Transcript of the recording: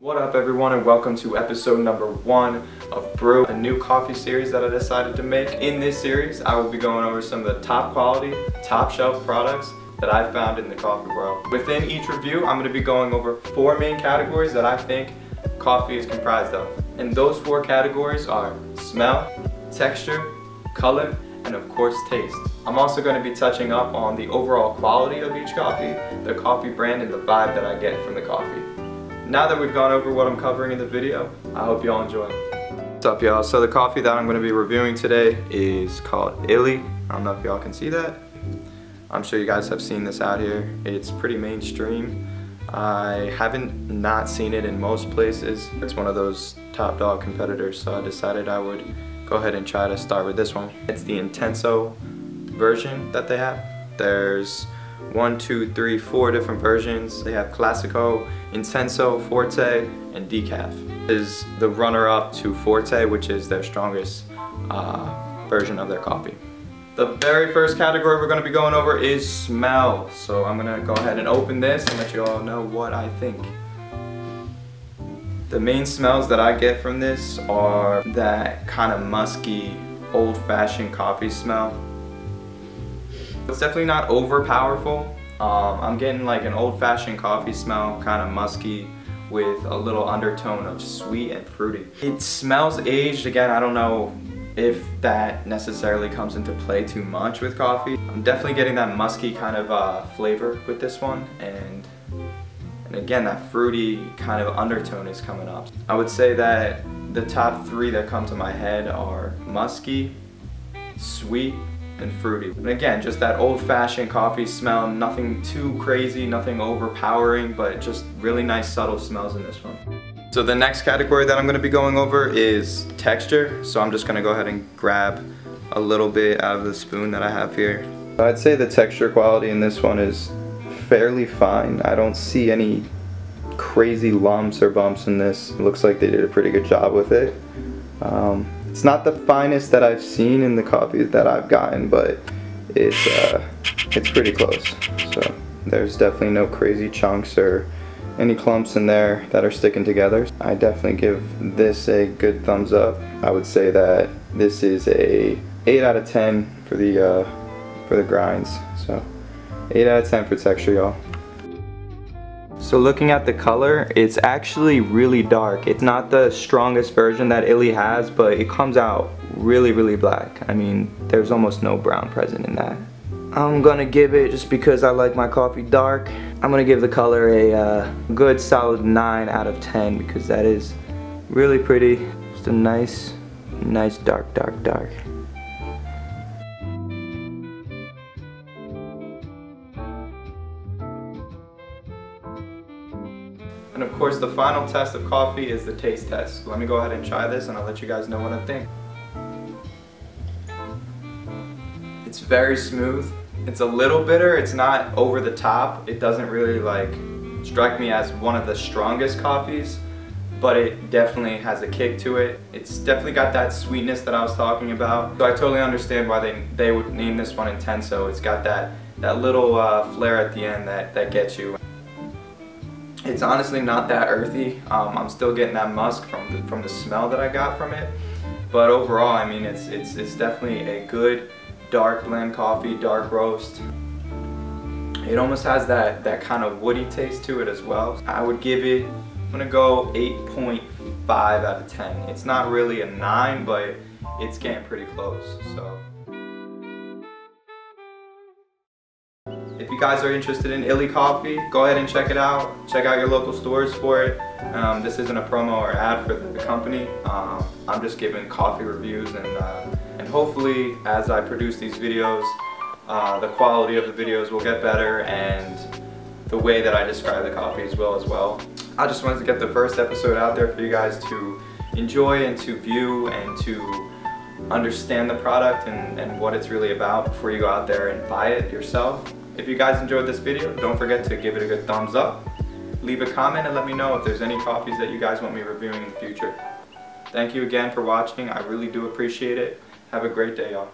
What up everyone and welcome to episode number one of Brew, a new coffee series that I decided to make. In this series, I will be going over some of the top quality, top shelf products that I found in the coffee world. Within each review, I'm going to be going over four main categories that I think coffee is comprised of. And those four categories are smell, texture, color, and of course taste. I'm also going to be touching up on the overall quality of each coffee, the coffee brand, and the vibe that I get from the coffee. Now that we've gone over what I'm covering in the video, I hope y'all enjoy. What's up y'all? So the coffee that I'm going to be reviewing today is called Illy. I don't know if y'all can see that. I'm sure you guys have seen this out here. It's pretty mainstream. I haven't not seen it in most places. It's one of those top dog competitors, so I decided I would go ahead and try to start with this one. It's the Intenso version that they have. There's one, two, three, four different versions. They have Classico, Intenso, Forte, and Decaf. Is the runner-up to Forte, which is their strongest uh, version of their coffee. The very first category we're to be going over is smell. So I'm to go ahead and open this and let you all know what I think. The main smells that I get from this are that kind of musky, old-fashioned coffee smell. It's definitely not over powerful. Um, I'm getting like an old-fashioned coffee smell, kind of musky with a little undertone of sweet and fruity. It smells aged. Again, I don't know if that necessarily comes into play too much with coffee. I'm definitely getting that musky kind of uh, flavor with this one and and again that fruity kind of undertone is coming up. I would say that the top three that come to my head are musky, sweet, and fruity. And again, just that old-fashioned coffee smell, nothing too crazy, nothing overpowering, but just really nice subtle smells in this one. So the next category that I'm gonna be going over is texture. So I'm just gonna go ahead and grab a little bit out of the spoon that I have here. I'd say the texture quality in this one is fairly fine. I don't see any crazy lumps or bumps in this. It looks like they did a pretty good job with it. Um, it's not the finest that I've seen in the coffees that I've gotten, but it's, uh, it's pretty close. So there's definitely no crazy chunks or any clumps in there that are sticking together. I definitely give this a good thumbs up. I would say that this is a 8 out of 10 for the, uh, for the grinds. So 8 out of 10 for texture, y'all. So looking at the color, it's actually really dark. It's not the strongest version that Illy has, but it comes out really, really black. I mean, there's almost no brown present in that. I'm gonna give it, just because I like my coffee dark, I'm gonna give the color a uh, good solid 9 out of 10 because that is really pretty. Just a nice, nice dark, dark, dark. And of course the final test of coffee is the taste test. Let me go ahead and try this and I'll let you guys know what I think. It's very smooth. It's a little bitter. It's not over the top. It doesn't really like strike me as one of the strongest coffees, but it definitely has a kick to it. It's definitely got that sweetness that I was talking about. So I totally understand why they, they would name this one Intenso. It's got that, that little uh, flair at the end that, that gets you. It's honestly not that earthy. Um, I'm still getting that musk from the, from the smell that I got from it. But overall, I mean, it's, it's, it's definitely a good dark blend coffee, dark roast. It almost has that, that kind of woody taste to it as well. I would give it, I'm gonna go 8.5 out of 10. It's not really a 9, but it's getting pretty close, so. If you guys are interested in Illy Coffee, go ahead and check it out. Check out your local stores for it. Um, this isn't a promo or ad for the company. Um, I'm just giving coffee reviews and, uh, and hopefully as I produce these videos, uh, the quality of the videos will get better and the way that I describe the coffees will as well. I just wanted to get the first episode out there for you guys to enjoy and to view and to understand the product and, and what it's really about before you go out there and buy it yourself. If you guys enjoyed this video, don't forget to give it a good thumbs up. Leave a comment and let me know if there's any coffees that you guys want me reviewing in the future. Thank you again for watching. I really do appreciate it. Have a great day, y'all.